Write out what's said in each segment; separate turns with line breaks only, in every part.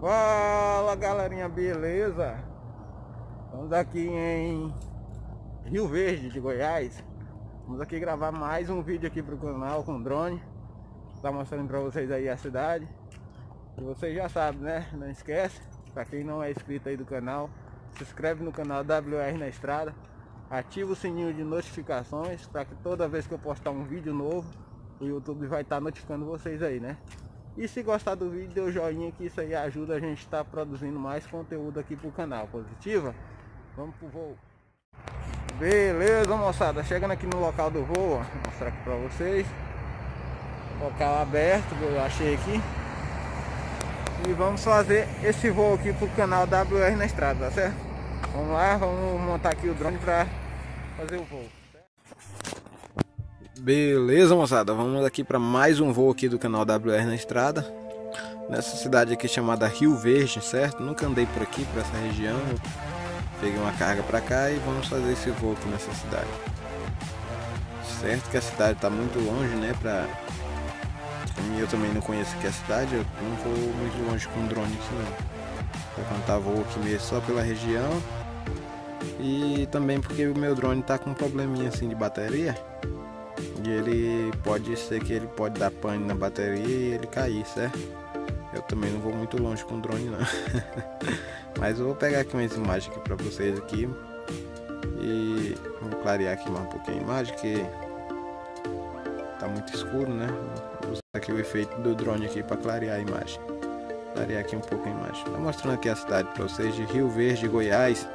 Fala galerinha, beleza? Estamos aqui em Rio Verde de Goiás. Vamos aqui gravar mais um vídeo aqui pro canal com drone Tá mostrando pra vocês aí a cidade. E vocês já sabem né, não esquece Pra quem não é inscrito aí do canal Se inscreve no canal WR na Estrada Ativa o sininho de notificações Para que toda vez que eu postar um vídeo novo O YouTube vai estar tá notificando vocês aí né e se gostar do vídeo, dê o um joinha que isso aí ajuda a gente estar tá produzindo mais conteúdo aqui pro canal. Positiva? Vamos pro voo. Beleza, moçada. Chegando aqui no local do voo, vou mostrar aqui pra vocês. Local aberto que eu achei aqui. E vamos fazer esse voo aqui pro canal WR na estrada, tá certo? Vamos lá, vamos montar aqui o drone pra fazer o voo. Beleza, moçada, vamos aqui para mais um voo aqui do canal WR na estrada. Nessa cidade aqui chamada Rio Verde, certo? Nunca andei por aqui, por essa região. Peguei uma carga para cá e vamos fazer esse voo aqui nessa cidade. Certo que a cidade está muito longe, né, pra... Eu também não conheço aqui a cidade, eu não vou muito longe com drone aqui não. Contar voo aqui mesmo só pela região. E também porque o meu drone tá com um probleminha assim de bateria e ele pode ser que ele pode dar pane na bateria e ele cair, certo? Eu também não vou muito longe com o drone não. Mas eu vou pegar aqui umas imagens aqui para vocês aqui. E vou clarear aqui mais um pouquinho a imagem que tá muito escuro, né? Vou usar aqui o efeito do drone aqui para clarear a imagem. Clarear aqui um pouco a imagem. Tô mostrando aqui a cidade para vocês de Rio Verde, Goiás.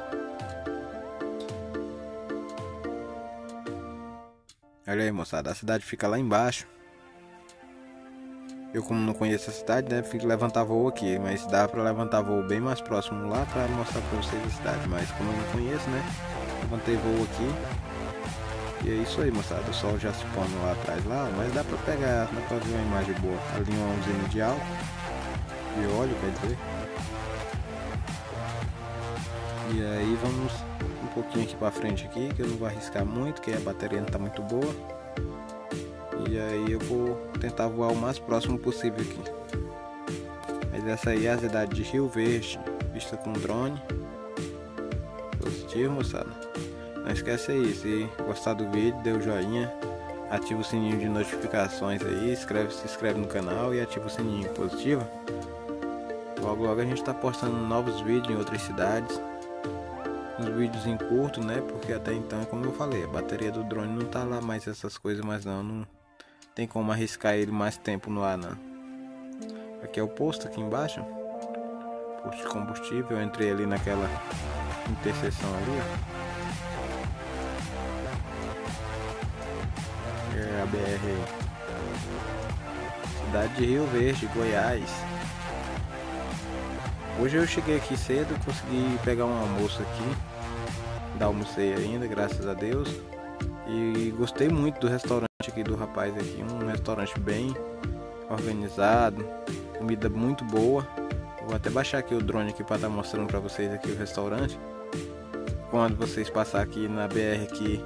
Olha aí, moçada, a cidade fica lá embaixo. Eu como não conheço a cidade, né, fico levantar voo aqui, mas dá para levantar voo bem mais próximo lá para mostrar para vocês a cidade, mas como eu não conheço, né, levantei voo aqui. E é isso aí, moçada, o sol já se pondo lá atrás lá, mas dá para pegar, dá para ver uma imagem boa. Ali uma usina de álcool, de óleo, quer dizer. E aí vamos um pouquinho aqui para frente aqui, que eu não vou arriscar muito, que a bateria não está muito boa. E aí eu vou tentar voar o mais próximo possível aqui. Mas essa aí é a cidade de Rio Verde, vista com drone. Positivo, moçada. Não esquece aí, se gostar do vídeo, dê o joinha, ativa o sininho de notificações aí, inscreve, se inscreve no canal e ativa o sininho positivo. Logo logo a gente está postando novos vídeos em outras cidades uns vídeos em curto, né? Porque até então, como eu falei, a bateria do drone não tá lá mais essas coisas, mas não, não tem como arriscar ele mais tempo no ar, não. Aqui é o posto aqui embaixo, posto de combustível. Eu entrei ali naquela interseção ali. É a BR Cidade de Rio Verde, Goiás. Hoje eu cheguei aqui cedo, consegui pegar um almoço aqui. Ainda almocei ainda, graças a Deus. E gostei muito do restaurante aqui do rapaz aqui, um restaurante bem organizado, comida muito boa. Vou até baixar aqui o drone aqui para estar tá mostrando para vocês aqui o restaurante. Quando vocês passar aqui na BR aqui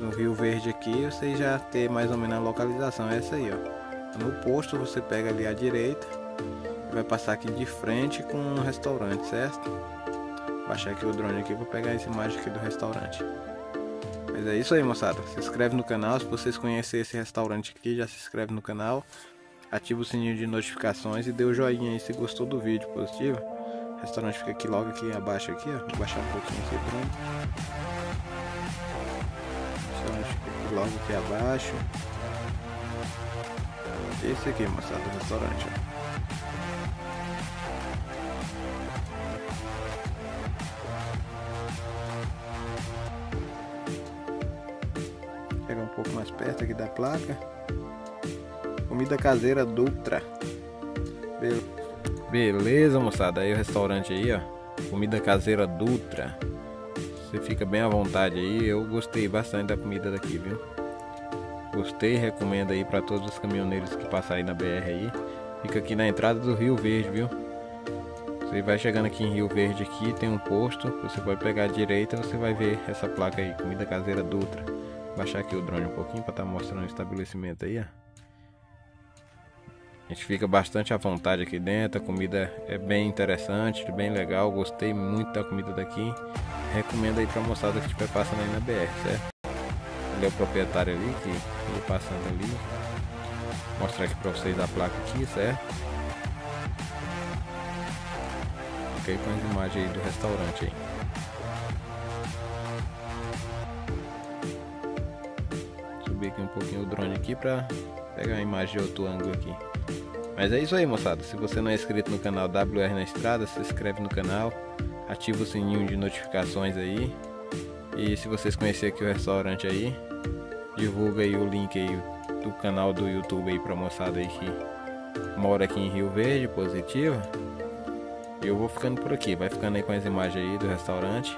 no Rio Verde aqui, vocês já ter mais ou menos a localização. É essa aí, ó. No posto você pega ali à direita vai passar aqui de frente com um restaurante, certo? Vou baixar aqui o drone aqui para pegar essa imagem aqui do restaurante. Mas é isso aí, moçada. Se inscreve no canal. Se vocês conhecerem esse restaurante aqui, já se inscreve no canal. Ativa o sininho de notificações e dê o joinha aí se gostou do vídeo positivo. O restaurante fica aqui logo aqui abaixo aqui, ó. Vou baixar um pouquinho aqui drone. O restaurante fica aqui logo aqui abaixo. Esse aqui, moçada, o restaurante, ó. Pouco mais perto aqui da placa. Comida caseira Dutra. Beleza, moçada. Aí o restaurante aí, ó. Comida caseira Dutra. Você fica bem à vontade aí. Eu gostei bastante da comida daqui, viu? Gostei, recomendo aí para todos os caminhoneiros que passarem na BR aí. Fica aqui na entrada do Rio Verde, viu? Você vai chegando aqui em Rio Verde aqui, tem um posto, você vai pegar a direita, você vai ver essa placa aí, comida caseira Dutra baixar aqui o drone um pouquinho para estar tá mostrando o estabelecimento aí, ó. A gente fica bastante à vontade aqui dentro, a comida é bem interessante, bem legal, gostei muito da comida daqui. Recomendo aí pra moçada que estiver passando aí na BR, certo? É o proprietário ali, que ele passando ali. Vou mostrar aqui pra vocês a placa aqui, certo? Aí com as imagens aí do restaurante aí. Pouquinho o drone aqui pra pegar a imagem de outro ângulo aqui. Mas é isso aí, moçada. Se você não é inscrito no canal WR na Estrada, se inscreve no canal, ativa o sininho de notificações aí. E se vocês conhecerem aqui o restaurante aí, divulga aí o link aí do canal do YouTube aí pra moçada aí que mora aqui em Rio Verde, positiva. Eu vou ficando por aqui, vai ficando aí com as imagens aí do restaurante.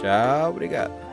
Tchau, obrigado.